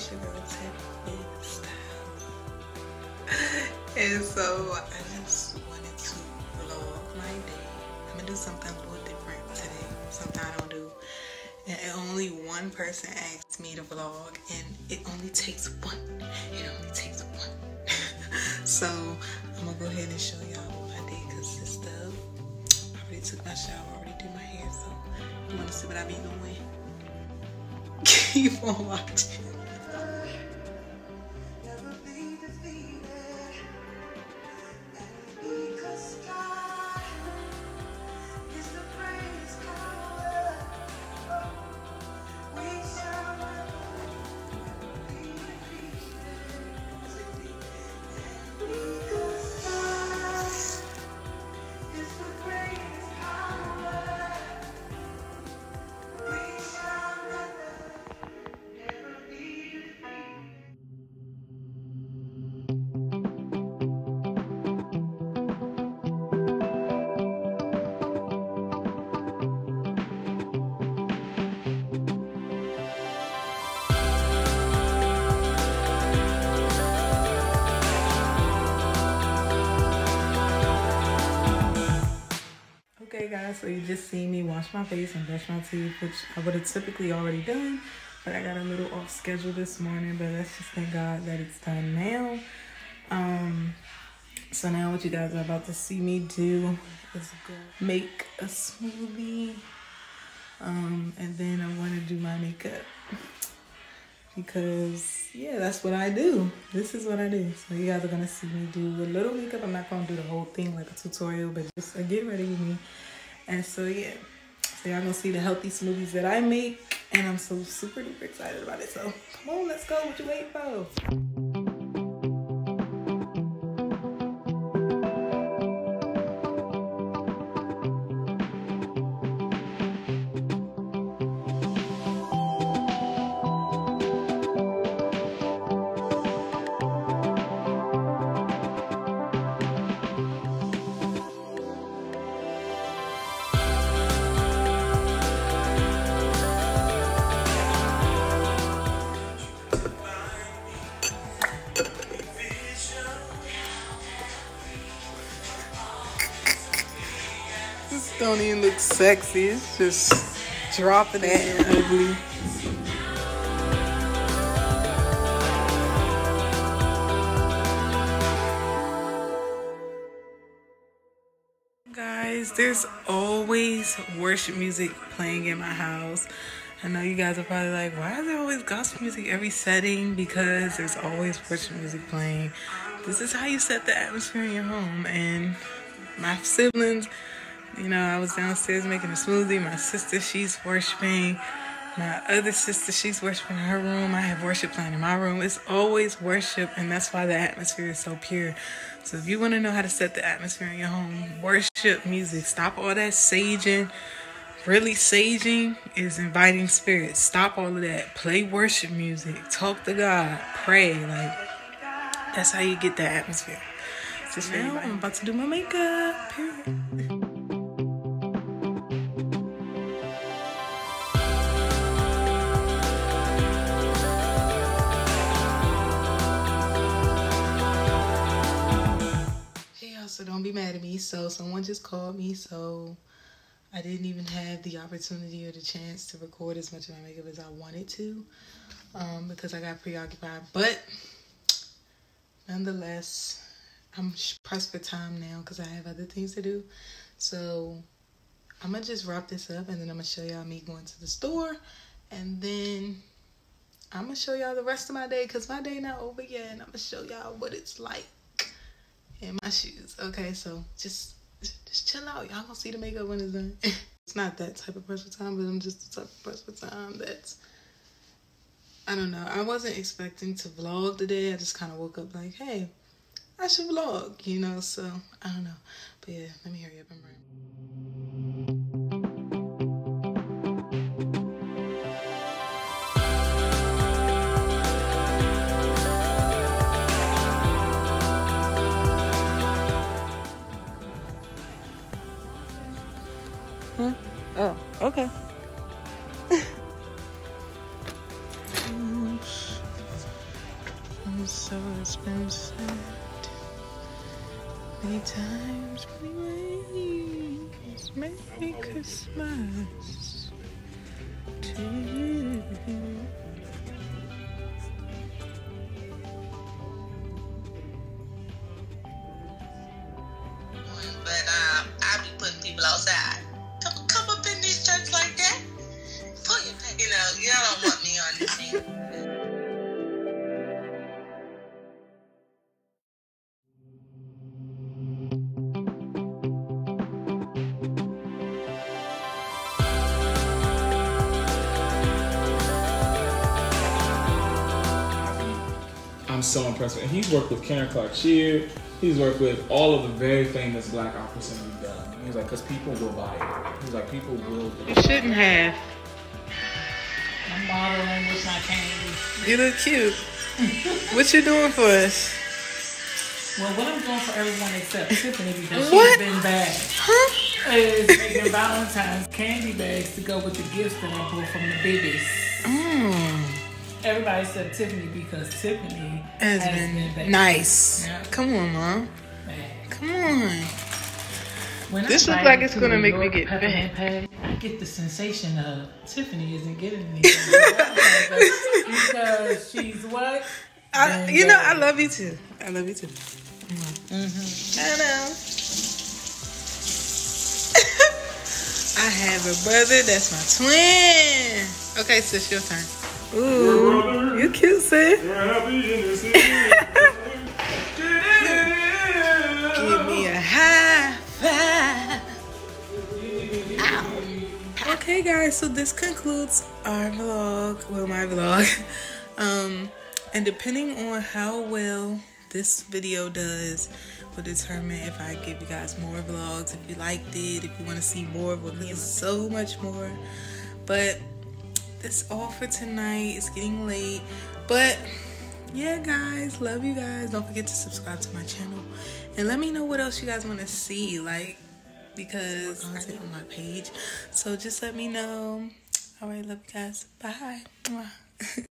And so I just wanted to vlog my day. I'm gonna do something a little different today. Something I don't do. And only one person asked me to vlog and it only takes one. It only takes one. so I'm gonna go ahead and show y'all what my day consists of. I already took my shower, already did my hair, so you wanna see what I be doing? Keep on watching. So you just see me wash my face and brush my teeth, which I would have typically already done, but I got a little off schedule this morning, but let's just thank God that it's done now. Um, so now what you guys are about to see me do is go make a smoothie, um, and then I want to do my makeup because yeah, that's what I do. This is what I do. So you guys are gonna see me do a little makeup. I'm not gonna do the whole thing like a tutorial, but just uh, get ready with me. And so yeah, so y'all gonna see the healthy smoothies that I make, and I'm so super duper excited about it. So come on, let's go. What you waiting for? Don't even look sexy. It's just dropping it ugly. Guys, there's always worship music playing in my house. I know you guys are probably like, why is there always gospel music every setting? Because there's always worship music playing. This is how you set the atmosphere in your home. And my siblings, you know, I was downstairs making a smoothie. My sister, she's worshiping. My other sister, she's worshiping in her room. I have worship playing in my room. It's always worship, and that's why the atmosphere is so pure. So if you want to know how to set the atmosphere in your home, worship music. Stop all that saging. Really, saging is inviting spirits. Stop all of that. Play worship music. Talk to God. Pray. Like that's how you get that atmosphere. Just now, I'm about to do my makeup. Period. So someone just called me, so I didn't even have the opportunity or the chance to record as much of my makeup as I wanted to, um, because I got preoccupied. But nonetheless, I'm pressed for time now because I have other things to do. So I'm gonna just wrap this up, and then I'm gonna show y'all me going to the store, and then I'm gonna show y'all the rest of my day because my day not over yet, and I'm gonna show y'all what it's like in my shoes. Okay, so just just chill out. Y'all gonna see the makeup when it's done. it's not that type of press for time, but I'm just the type of press for time that's I don't know. I wasn't expecting to vlog today. I just kind of woke up like, hey, I should vlog, you know. So I don't know, but yeah, let me hurry up and run. Okay. so been many times, ways. Merry Christmas to you. I'm so impressed with him. He's worked with Karen Clark Sheard. He's worked with all of the very famous black opera singers we've done. He's like, because people will buy it. He's like, people will. You shouldn't have. I'm modeling with my candy. You look cute. what you doing for us? Well, what I'm doing for everyone except Tiffany because What? she's been bad Huh? is making Valentine's candy bags to go with the gifts that I bought from the babies. Mm. Everybody said Tiffany because Tiffany Has has been been bad. nice. Yeah. Come on, mom. Bad. Come on. When This I looks like it's gonna a make me get peppermint patty, I get the sensation of Tiffany isn't getting anything because she's what? I, you know, I love you too. I love you too. Mm-hmm. I know. I have a brother that's my twin. Okay, sis, your turn. Ooh, you cute, sis. Give me a high five. Ow. Okay, guys, so this concludes our vlog. Well, my vlog. Um, and depending on how well this video does, will determine if I give you guys more vlogs. If you liked it, if you want to see more, we'll get so much more. But that's all for tonight. It's getting late, but yeah, guys, love you guys. Don't forget to subscribe to my channel and let me know what else you guys want to see. Like, because content on my page. So just let me know. All right, love you guys. Bye.